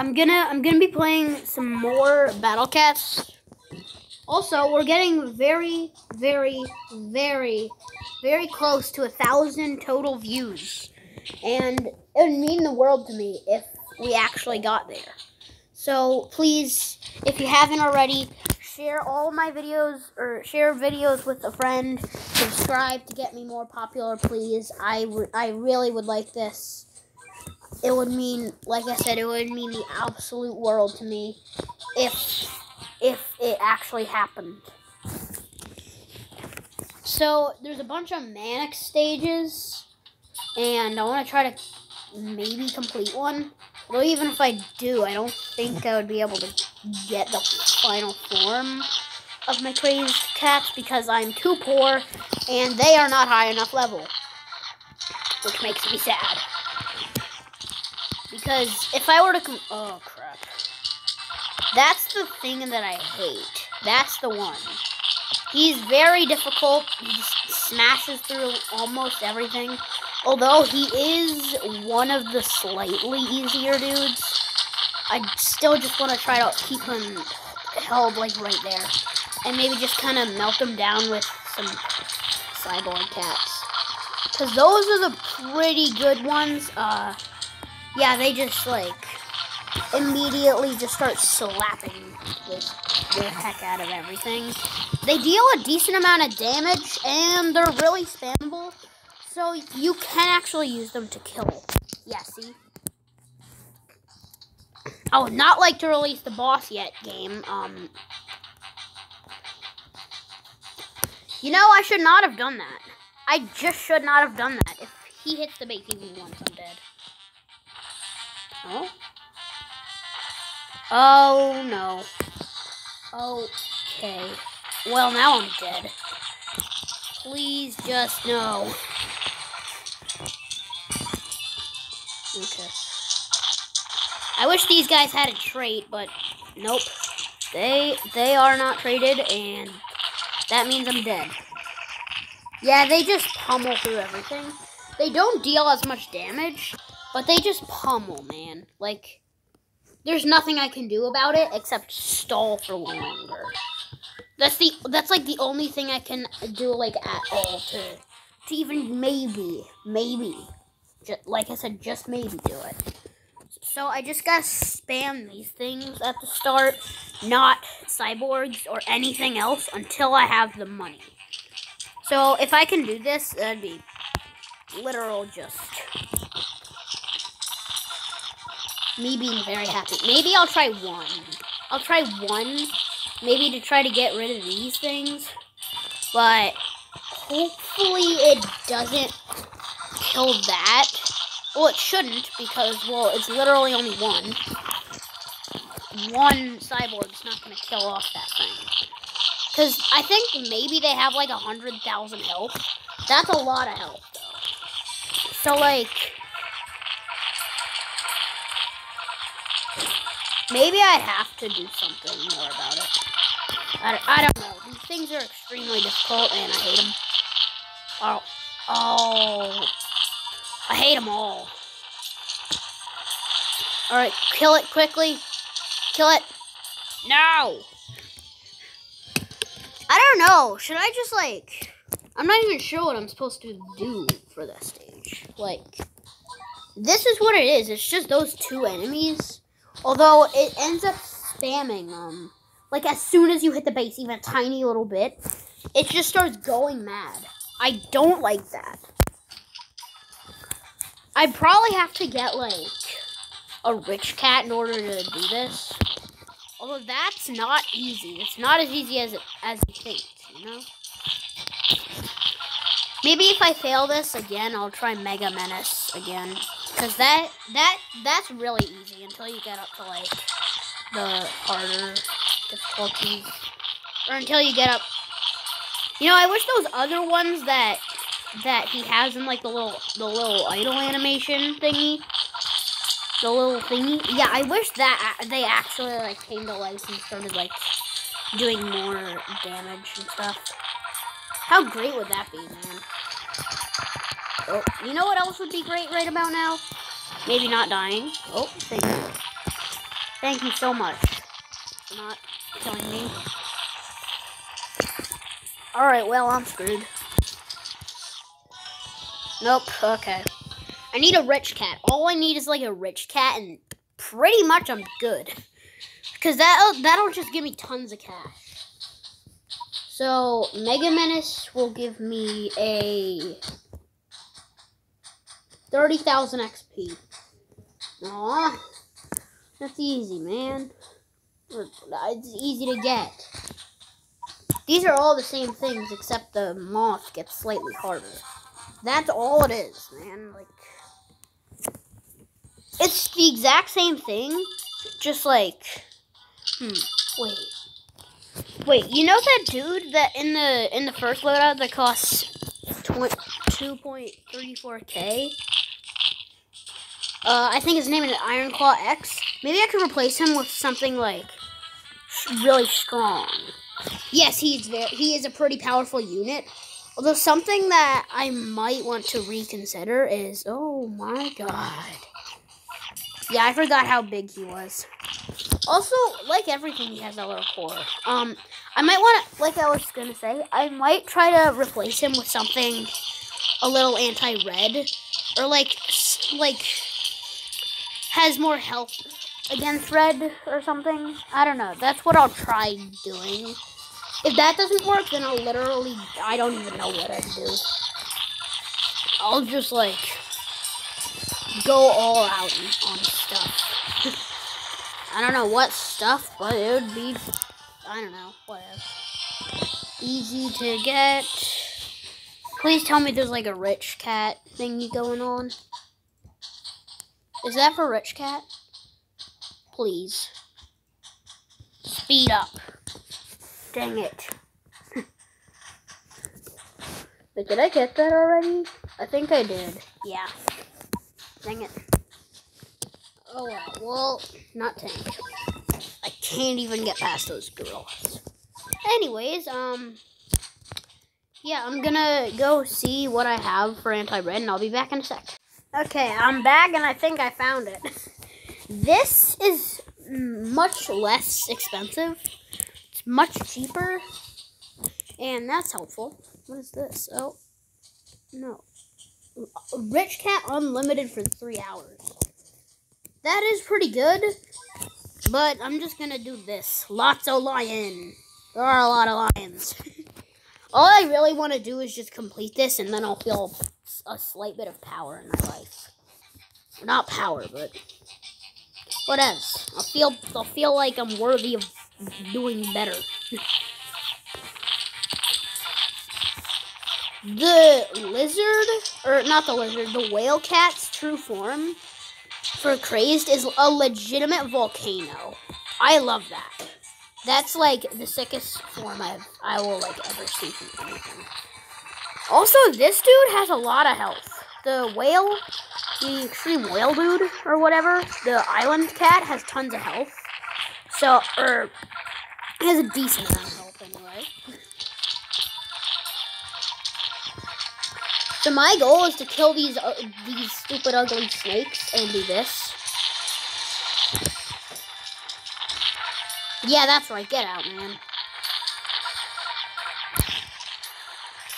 I'm gonna I'm gonna be playing some more Battle Cats. Also, we're getting very, very, very, very close to a thousand total views, and it would mean the world to me if we actually got there. So please, if you haven't already, share all my videos or share videos with a friend. Subscribe to get me more popular, please. I, I really would like this. It would mean, like I said, it would mean the absolute world to me if if it actually happened. So there's a bunch of manic stages, and I want to try to maybe complete one. Though even if I do, I don't think I would be able to get the final form of my crazed cats because I'm too poor and they are not high enough level. Which makes me sad. Because if I were to come... oh crap. That's the thing that I hate. That's the one. He's very difficult. He just smashes through almost everything. Although he is one of the slightly easier dudes, I still just want to try to keep him held like right there. And maybe just kind of melt him down with some cyborg cats. Because those are the pretty good ones. Uh, yeah, they just like immediately just start slapping the, the heck out of everything. They deal a decent amount of damage and they're really spammable. So you can actually use them to kill. Yeah, see? I would not like to release the boss yet game. Um, you know, I should not have done that. I just should not have done that. If he hits the base even once, Oh? Oh, no. Okay. Well, now I'm dead. Please just no. Okay. I wish these guys had a trait, but nope. They they are not traded, and that means I'm dead. Yeah, they just pummel through everything. They don't deal as much damage, but they just pummel, man. Like, there's nothing I can do about it except stall for longer. That's the that's like the only thing I can do like at all to to even maybe maybe just, like I said, just maybe do it. So I just gotta spam these things at the start, not cyborgs or anything else until I have the money. So if I can do this, that'd be literal just me being very happy. Maybe I'll try one. I'll try one, maybe to try to get rid of these things. But hopefully it doesn't kill that. Well, it shouldn't because, well, it's literally only one. One cyborg's not going to kill off that thing. Because I think maybe they have like a 100,000 health. That's a lot of health, though. So, like... Maybe I have to do something more about it. I, I don't know. These things are extremely difficult, and I hate them. Oh. Oh. I hate them all. Alright, kill it quickly. Kill it. No! I don't know. Should I just, like... I'm not even sure what I'm supposed to do for that stage. Like, this is what it is. It's just those two enemies. Although, it ends up spamming them. Like, as soon as you hit the base, even a tiny little bit, it just starts going mad. I don't like that. I'd probably have to get like a rich cat in order to do this. Although that's not easy. It's not as easy as it, as you think, you know? Maybe if I fail this again, I'll try Mega Menace again. Because that, that, that's really easy until you get up to, like, the harder difficulties. Or until you get up... You know, I wish those other ones that that he has in like the little the little idle animation thingy. The little thingy. Yeah, I wish that they actually like came to life and started like doing more damage and stuff. How great would that be, man? Oh, you know what else would be great right about now? Maybe not dying. Oh, thank you. Thank you so much for not killing me. Alright, well, I'm screwed. Nope, okay. I need a rich cat. All I need is like a rich cat and pretty much I'm good. Because that'll, that'll just give me tons of cash. So, Mega Menace will give me a 30,000 XP. Aw, that's easy, man. It's easy to get. These are all the same things, except the moth gets slightly harder. That's all it is, man. Like, it's the exact same thing, just like, hmm, wait. Wait, you know that dude that in the in the first loadout that costs 2.34k? Uh, I think his name is Iron Claw X. Maybe I could replace him with something like really strong. Yes, he's very, he is a pretty powerful unit. Although something that I might want to reconsider is, oh my god. Yeah, I forgot how big he was. Also, like everything, he has a little core. Um, I might want to, like I was gonna say, I might try to replace him with something a little anti-red, or like, like has more health against red or something. I don't know. That's what I'll try doing. If that doesn't work, then I'll literally, I don't even know what I'd do. I'll just like go all out on stuff. I don't know what stuff, but it would be, I don't know, whatever. Easy to get. Please tell me there's like a rich cat thingy going on. Is that for rich cat? Please. Speed up. Dang it. but did I get that already? I think I did. Yeah. Dang it. Oh well, well, not tank. I can't even get past those gorillas. Anyways, um, yeah, I'm gonna go see what I have for anti-red, and I'll be back in a sec. Okay, I'm back, and I think I found it. This is much less expensive It's much cheaper. And that's helpful. What is this? Oh, no. Rich Cat Unlimited for three hours. That is pretty good. But I'm just going to do this. Lots of lion. There are a lot of lions. All I really want to do is just complete this, and then I'll feel a slight bit of power in my life. Not power, but what else? I'll feel I'll feel like I'm worthy of doing better. the lizard, or not the lizard, the whale cat's true form for crazed is a legitimate volcano. I love that. That's like the sickest form I've I will like ever see from anything. Also, this dude has a lot of health. The whale, the extreme whale dude or whatever, the island cat has tons of health. So, or has a decent amount of health anyway. So my goal is to kill these uh, these stupid ugly snakes and do this. Yeah, that's right. Get out, man.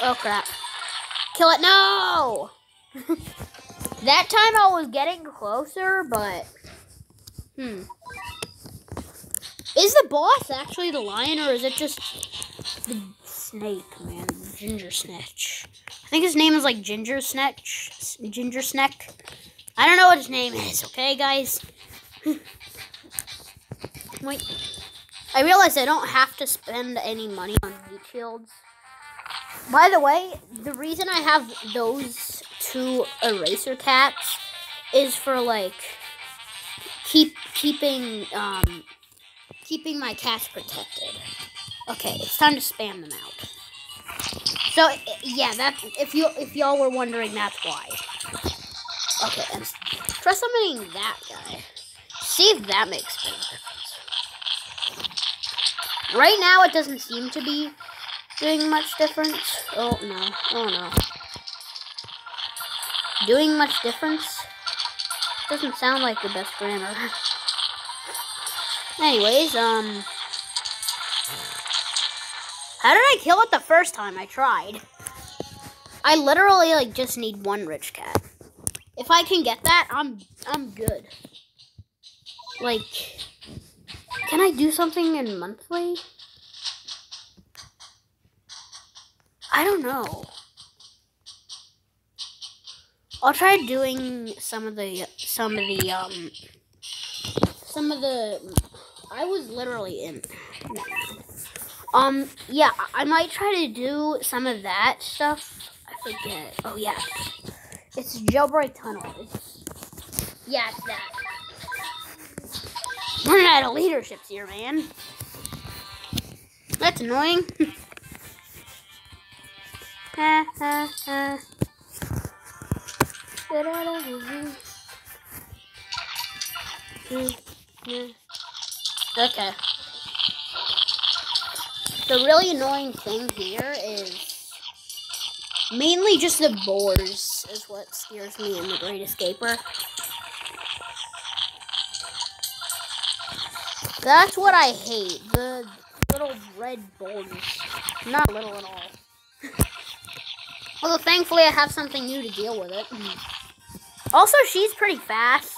Oh crap. Kill it. No! that time I was getting closer, but hmm. Is the boss actually the lion, or is it just the snake, man? Ginger Snitch. I think his name is like Ginger Snatch. Ginger Snack. I don't know what his name is, okay, guys? Wait. I realize I don't have to spend any money on shields. By the way, the reason I have those two eraser cats is for like keep keeping um keeping my cats protected. Okay, it's time to spam them out. So yeah, that if you if y'all were wondering, that's why. Okay, and try summoning that guy. See if that makes difference. Right now, it doesn't seem to be doing much difference. Oh no! Oh no! Doing much difference? Doesn't sound like the best grammar. Anyways, um... How did I kill it the first time I tried? I literally, like, just need one rich cat. If I can get that, I'm, I'm good. Like, can I do something in monthly? I don't know. I'll try doing some of the some of the um some of the I was literally in. Um yeah I might try to do some of that stuff. I forget. Oh yeah. It's jailbreak tunnel. It's, yeah it's that running out of leaderships here man that's annoying ha ha ha Okay. The really annoying thing here is mainly just the boars is what scares me in the Great Escaper. That's what I hate. The little red boars. Not little at all. Although thankfully I have something new to deal with it. Mm. Also, she's pretty fast.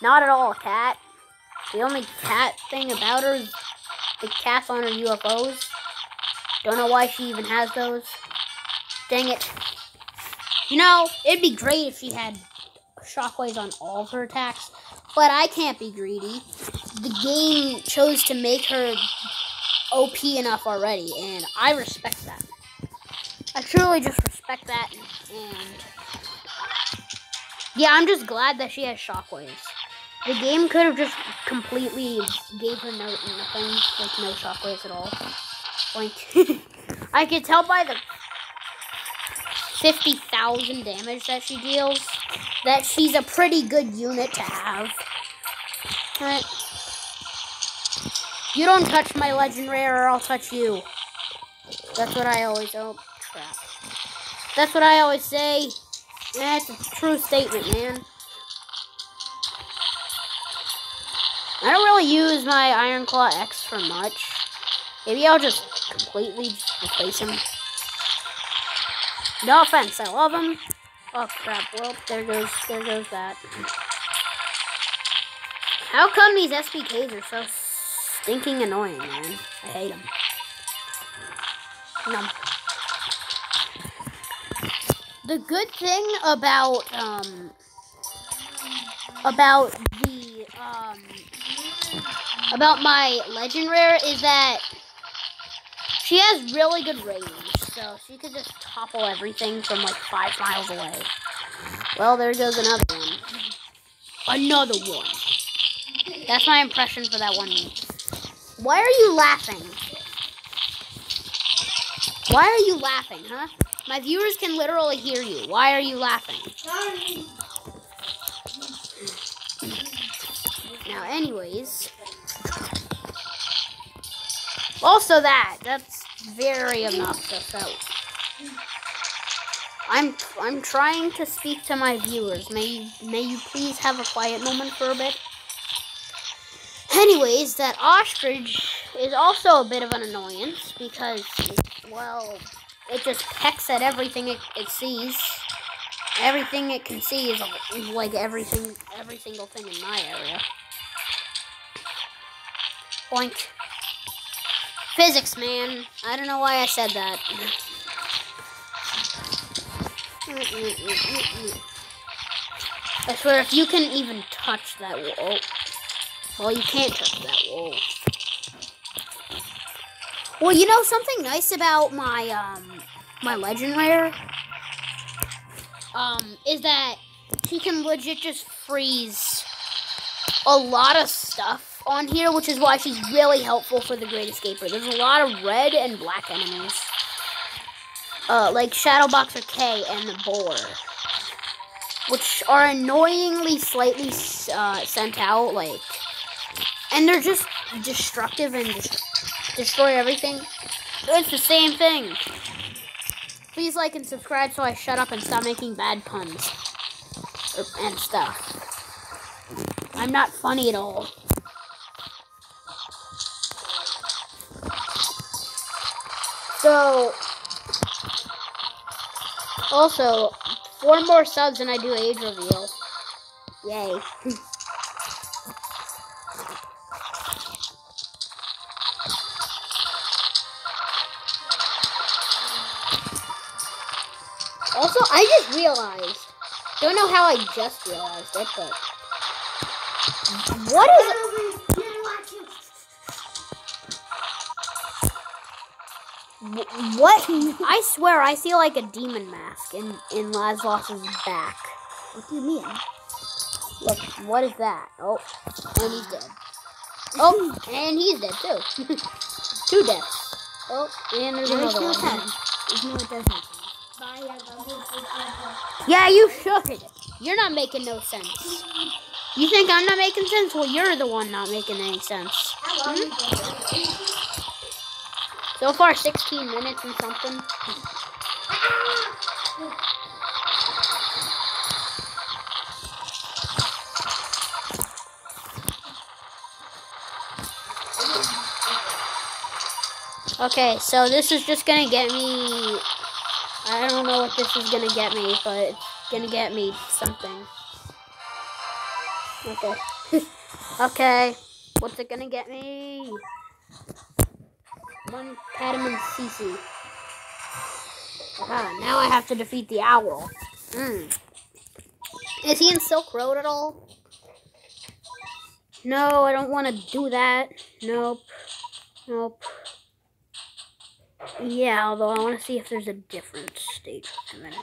Not at all a cat. The only cat thing about her is the cats on her UFOs. Don't know why she even has those. Dang it. You know, it'd be great if she had shockwaves on all of her attacks, but I can't be greedy. The game chose to make her OP enough already, and I respect that. I truly just respect that, and yeah, I'm just glad that she has shockwaves. The game could have just completely gave her no nothing, like no shockwaves at all. Like, I could tell by the 50,000 damage that she deals that she's a pretty good unit to have. Right? You don't touch my legend rare or I'll touch you. That's what I always, oh crap. That's what I always say. That's a true statement, man. I don't really use my Iron Claw X for much. Maybe I'll just completely replace him. No offense, I love him. Oh crap, well, there goes, there goes that. How come these SPKs are so stinking annoying, man? I hate them. No the good thing about um about the um about my legend rare is that she has really good range, so she could just topple everything from like five miles away. Well, there goes another one. Another one. That's my impression for that one. Why are you laughing? Why are you laughing, huh? My viewers can literally hear you. Why are you laughing? Sorry. Now, anyways. Also that. That's very obnoxious. So, I'm I'm trying to speak to my viewers. May may you please have a quiet moment for a bit. Anyways, that ostrich is also a bit of an annoyance because, well, it just pecks at everything it, it sees. Everything it can see is, like everything, every single thing in my area. Boink. Physics, man. I don't know why I said that. I swear, if you can even touch that wall... Well, you can't touch that wall. Well, you know something nice about my um my legend rare um is that she can legit just freeze a lot of stuff on here, which is why she's really helpful for the Great Escaper. There's a lot of red and black enemies. Uh, like Shadowboxer K and the Boar. Which are annoyingly slightly uh, sent out, like and they're just destructive and destroy everything. It's the same thing. Please like and subscribe so I shut up and stop making bad puns and stuff. I'm not funny at all. So, also, four more subs and I do age reveal. Yay. I just realized, don't know how I just realized it, but what is Wh- What? I swear, I see like a demon mask in in Lazlos's back. What do you mean? Look, what is that? Oh, and he's dead. Oh, and he's dead too. Two deaths. Oh, and there's It another no one. Even though Yeah, you should. You're not making no sense. You think I'm not making sense? Well, you're the one not making any sense. Hmm? So far, 16 minutes and something. Okay, so this is just gonna get me. I don't know what this is gonna get me, but it's gonna get me something. Okay. okay. What's it gonna get me? One Catamin Cece. Ah, now I have to defeat the owl. Mm. Is he in Silk Road at all? No, I don't want to do that. Nope. Nope. Yeah, although I want to see if there's a different minute.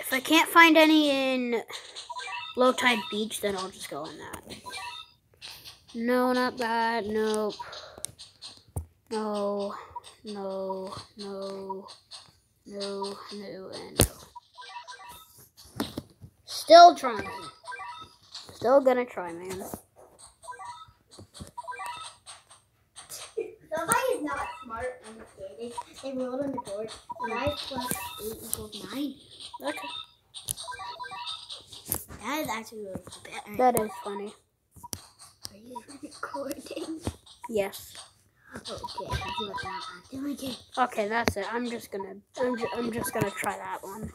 If I can't find any in Low Tide Beach, then I'll just go in that. No, not that. Nope. No. No. No. No. No. And no. Still trying. Still gonna try, man. Somebody is not smart on. They rolled on the board. Five plus eight equals nine. Okay. That is actually really better. That is funny. Are you recording? Yes. Okay, I can see that I'm doing. Okay, that's it. I'm just gonna. I'm, ju- I'm just gonna try that one.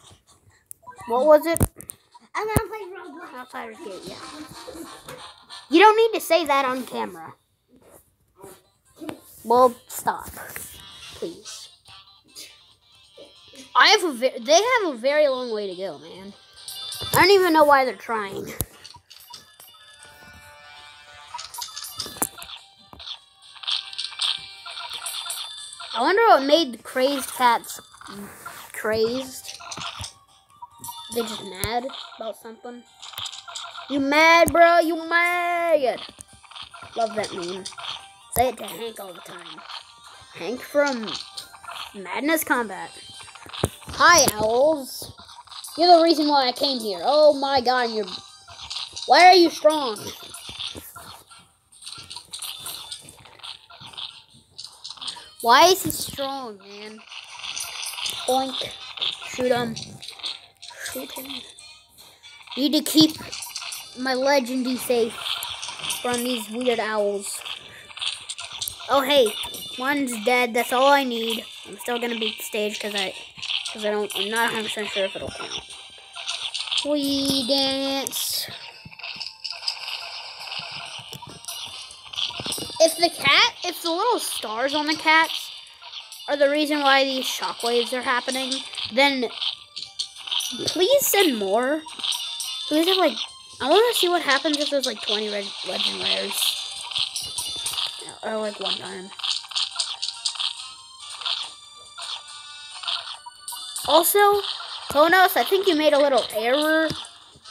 What was it? I'm gonna play Roblox. Outsider's Gate. Yeah. You don't need to say that on camera. Well, stop, please. I have a. They have a very long way to go, man. I don't even know why they're trying. I wonder what made the crazed cats crazed. They just mad about something. You mad, bro? You mad? Love that meme. Say it to Hank all the time. Hank from Madness Combat. Hi, owls. You're the reason why I came here. Oh my god, you're. Why are you strong? Why is he strong, man? Boink. Shoot him. Shoot him. Need to keep my legendy safe from these weird owls. Oh hey, one's dead. That's all I need. I'm still gonna beat the stage because I, because I don't. I'm not 100 percent sure if it'll count. We dance. If the cat, if the little stars on the cats are the reason why these shockwaves are happening, then please send more. Please have like, I want to see what happens if there's like 20 red legend rares. Or like one time. Also, Ponos, I think you made a little error.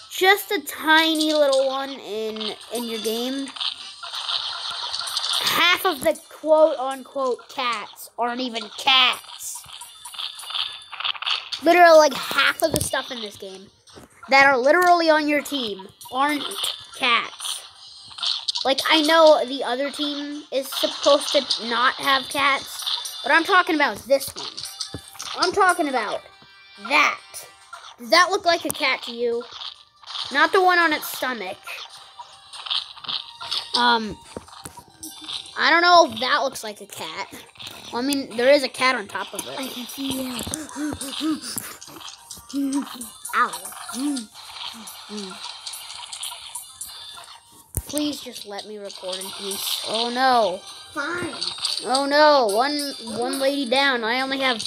Just a tiny little one in in your game. Half of the quote unquote cats aren't even cats. Literally like half of the stuff in this game that are literally on your team aren't cats. Like I know the other team is supposed to not have cats, but I'm talking about this one. I'm talking about that. Does that look like a cat to you? Not the one on its stomach. Um, I don't know if that looks like a cat. Well, I mean, there is a cat on top of it. I can see you. Ow. Please just let me record in peace. Oh no. Fine. Oh no. One one lady down. I only have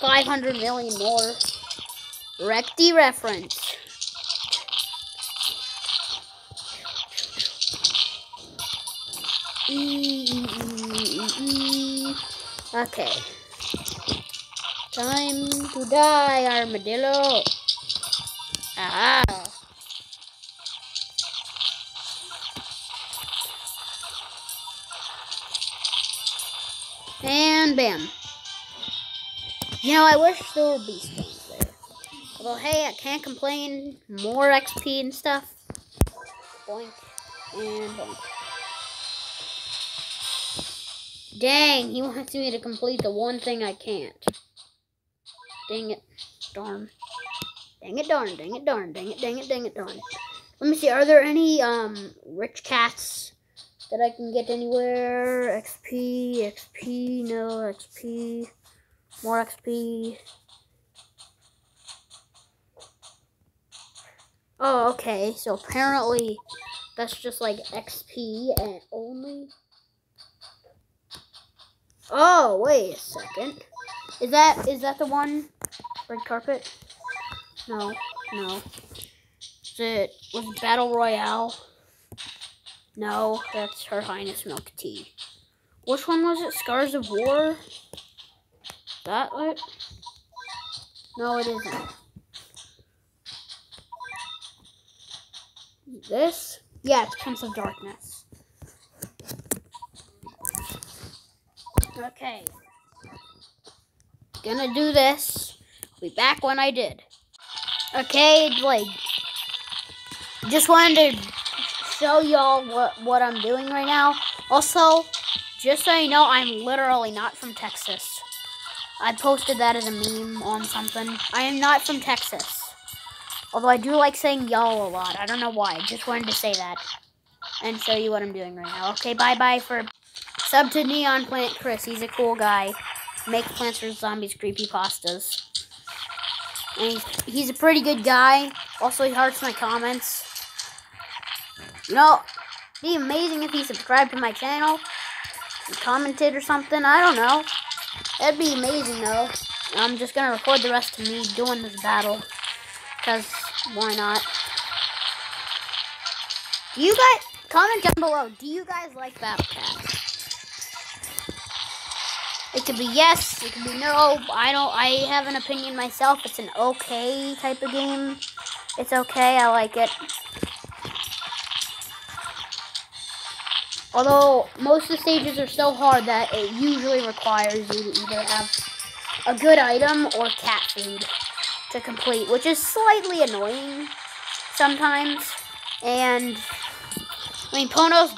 500 million more. Recti reference. E, e, e. Okay. Time to die, armadillo. Aha. And bam. You know, I wish there would be stones there. Although, hey, I can't complain. More XP and stuff. Boink. And boink. Dang, he wants me to complete the one thing I can't. Dang it. Darn. Dang it, darn. Dang it, darn. Dang it, dang it, dang it, darn. Let me see. Are there any um rich cats that I can get anywhere? XP, XP, no XP, more XP. Oh, okay. So apparently that's just like XP and only. Oh, wait a second. Is that is that the one? Red carpet? No, no. Is it was Battle Royale? No, that's Her Highness Milk Tea. Which one was it? Scars of War? That it? No, it isn't. This? Yeah, it's Prince of Darkness. Okay. Gonna do this. Be back when I did. Okay, like, just wanted to show y'all what, what I'm doing right now. Also, just so you know, I'm literally not from Texas. I posted that as a meme on something. I am not from Texas. Although I do like saying y'all a lot. I don't know why. I Just wanted to say that. And show you what I'm doing right now. Okay, bye-bye for sub to Neon Plant Chris. He's a cool guy. Makes Plants vs. Zombies creepy pastas. And he's, he's a pretty good guy. Also, he hearts my comments. You know, it'd be amazing if he subscribed to my channel commented or something. I don't know. That'd be amazing, though. I'm just gonna record the rest of me doing this battle. Because, why not? Do you guys, comment down below, do you guys like Battle Cat? It could be yes, it could be no. I don't, I have an opinion myself. It's an okay type of game. It's okay, I like it. Although most of the stages are so hard that it usually requires you to either have a good item or cat food to complete, which is slightly annoying sometimes. And I mean, Ponos,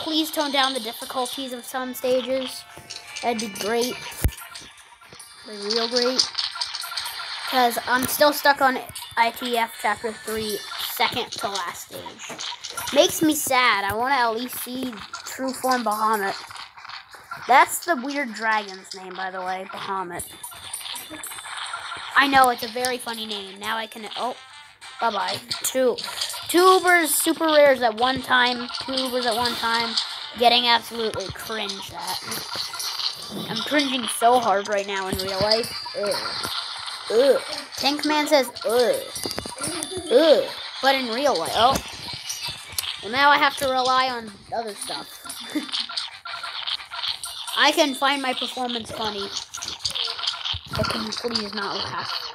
please tone down the difficulties of some stages. That'd be great, be real great. Because I'm still stuck on ITF Chapter 3, second to last stage. Makes me sad. I want to at least see True Form Bahamut. That's the weird dragon's name, by the way, Bahamut. I know, it's a very funny name. Now I can... Oh, bye-bye. Two. Two Ubers, super rares at one time. Two Ubers at one time. Getting absolutely cringe at. I'm cringing so hard right now in real life. Ugh. Ugh. Tankman says, ugh. Ugh. But in real life, oh. Well, now I have to rely on other stuff. I can find my performance funny. But can you please not laugh?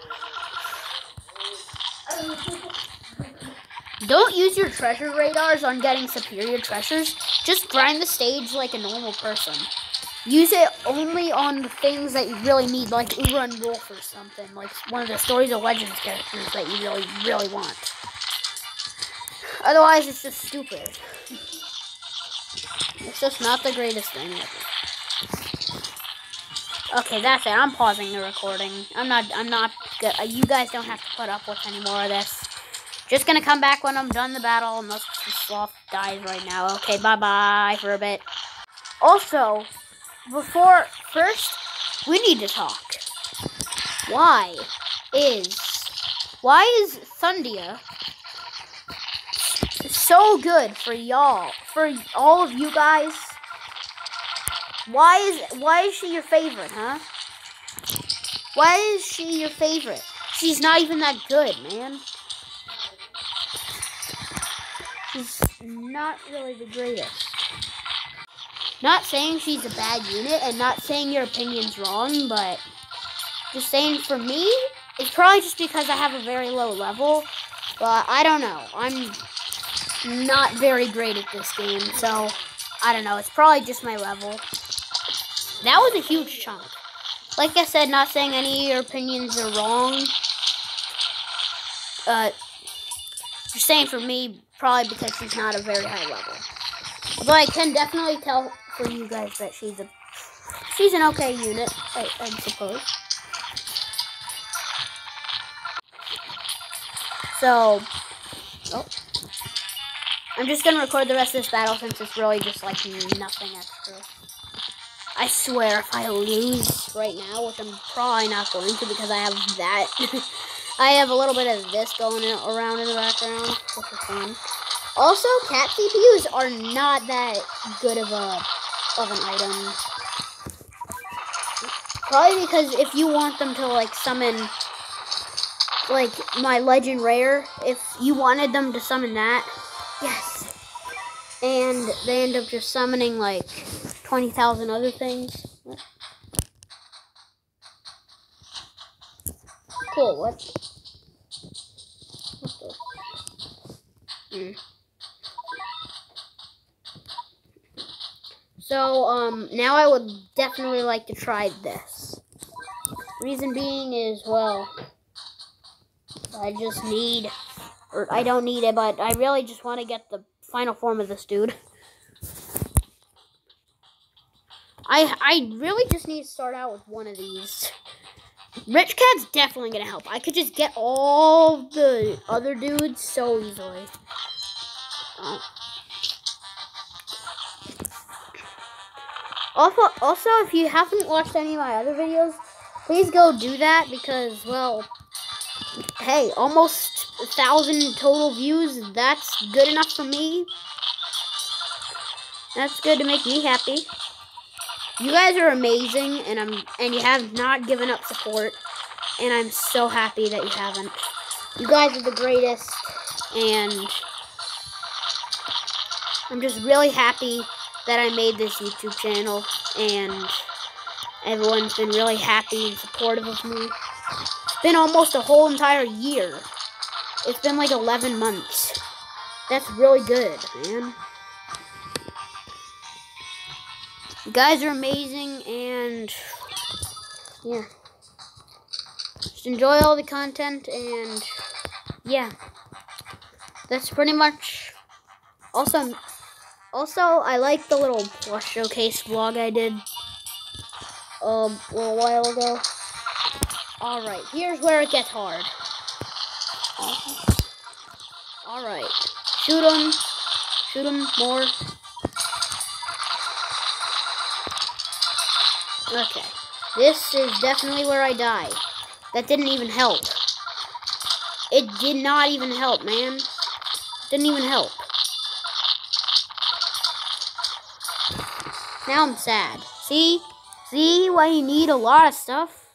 Don't use your treasure radars on getting superior treasures. Just grind the stage like a normal person. Use it only on the things that you really need, like Uber and Wolf or something, like one of the Stories of Legends characters that you really, really want. Otherwise, it's just stupid. It's just not the greatest thing ever. Okay, that's it. I'm pausing the recording. I'm not. I'm not. Good. You guys don't have to put up with any more of this. Just gonna come back when I'm done the battle, unless the sloth dies right now. Okay, bye bye for a bit. Also, before first, we need to talk. Why is why is Thundia so good for y'all, for all of you guys? Why is why is she your favorite, huh? Why is she your favorite? She's not even that good, man. She's not really the greatest. Not saying she's a bad unit and not saying your opinion's wrong, but just saying for me, it's probably just because I have a very low level. But I don't know. I'm not very great at this game, so I don't know. It's probably just my level. That was a huge chunk. Like I said, not saying any of your opinions are wrong. Uh, just saying for me, probably because she's not a very high level. But I can definitely tell for you guys that she's a she's an okay unit, I, I suppose. So, oh, I'm just gonna record the rest of this battle since it's really just like nothing extra. I swear, if I lose right now, which I'm probably not going to because I have that, I have a little bit of this going around in the background, which is fun. Also, cat CPUs are not that good of a of an item. Probably because if you want them to like summon like my legend rare, if you wanted them to summon that, yes. And they end up just summoning like 20,000 other things. Cool, what? what? Hmm. So, um, now I would definitely like to try this. Reason being is, well, I just need, or I don't need it, but I really just want to get the final form of this dude. I, I really just need to start out with one of these. Rich Cat's definitely going to help. I could just get all the other dudes so easily. Oh. Also, also, if you haven't watched any of my other videos, please go do that because, well, hey, almost thousand total views. That's good enough for me. That's good to make me happy. You guys are amazing, and I'm and you have not given up support, and I'm so happy that you haven't. You guys are the greatest, and I'm just really happy that I made this YouTube channel and everyone's been really happy and supportive of me. It's been almost a whole entire year. It's been like 11 months. That's really good, man. You guys are amazing and yeah. Just enjoy all the content and yeah. That's pretty much also also, I like the little plush showcase vlog I did um, a little while ago. Alright, here's where it gets hard. Alright, shoot him. Shoot him more. Okay, this is definitely where I die. That didn't even help. It did not even help, man. Didn't even help. Now I'm sad. See? See why you need a lot of stuff?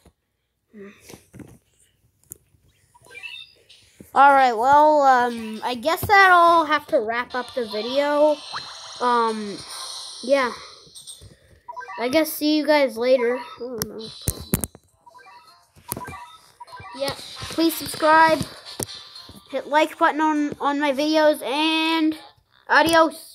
Alright, well, um, I guess that'll have to wrap up the video. Um, yeah. I guess see you guys later. Yeah, please subscribe. Hit like button on, on my videos, and adios.